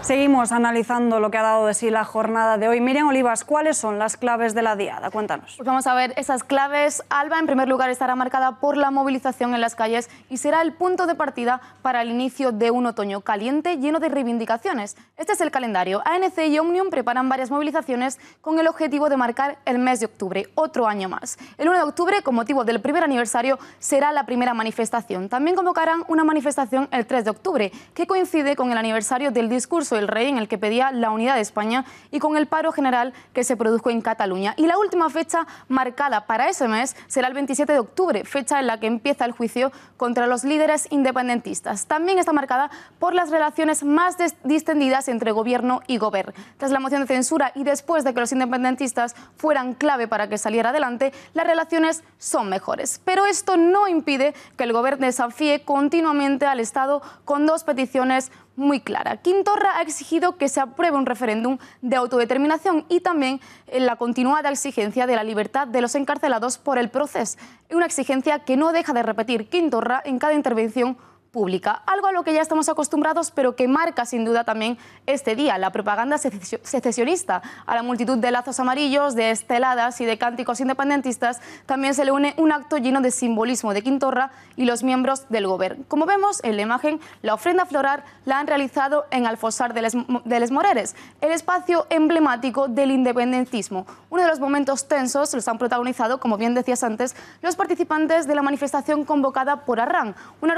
Seguimos analizando lo que ha dado de sí la jornada de hoy. Miriam Olivas, ¿cuáles son las claves de la diada? Cuéntanos. Pues vamos a ver esas claves. Alba, en primer lugar, estará marcada por la movilización en las calles y será el punto de partida para el inicio de un otoño caliente lleno de reivindicaciones. Este es el calendario. ANC y Omnium preparan varias movilizaciones con el objetivo de marcar el mes de octubre, otro año más. El 1 de octubre, con motivo del primer aniversario, será la primera manifestación. También convocarán una manifestación el 3 de octubre, que coincide con el aniversario del discurso el rey en el que pedía la unidad de España y con el paro general que se produjo en Cataluña. Y la última fecha marcada para ese mes será el 27 de octubre, fecha en la que empieza el juicio contra los líderes independentistas. También está marcada por las relaciones más distendidas entre gobierno y gobierno. Tras la moción de censura y después de que los independentistas fueran clave para que saliera adelante, las relaciones son mejores. Pero esto no impide que el gobierno desafíe continuamente al Estado con dos peticiones muy clara. Quintorra ha exigido que se apruebe un referéndum de autodeterminación y también la continuada exigencia de la libertad de los encarcelados por el proceso. Una exigencia que no deja de repetir Quintorra en cada intervención pública, algo a lo que ya estamos acostumbrados, pero que marca sin duda también este día, la propaganda secesionista. A la multitud de lazos amarillos, de esteladas y de cánticos independentistas, también se le une un acto lleno de simbolismo de Quintorra y los miembros del gobierno. Como vemos en la imagen, la ofrenda floral la han realizado en Alfosar de Les, de Les Moreres, el espacio emblemático del independentismo. Uno de los momentos tensos los han protagonizado, como bien decías antes, los participantes de la manifestación convocada por Arran, una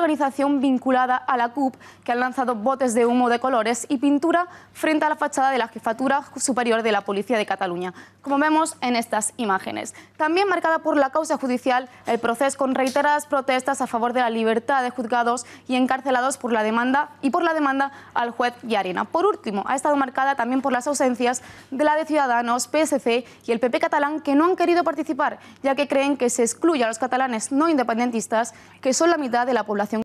vinculada a la CUP que han lanzado botes de humo de colores y pintura frente a la fachada de la Jefatura Superior de la Policía de Cataluña, como vemos en estas imágenes. También marcada por la causa judicial, el proceso con reiteradas protestas a favor de la libertad de juzgados y encarcelados por la demanda y por la demanda al juez Yarena. Por último, ha estado marcada también por las ausencias de la de Ciudadanos, PSC y el PP catalán que no han querido participar, ya que creen que se excluye a los catalanes no independentistas, que son la mitad de la población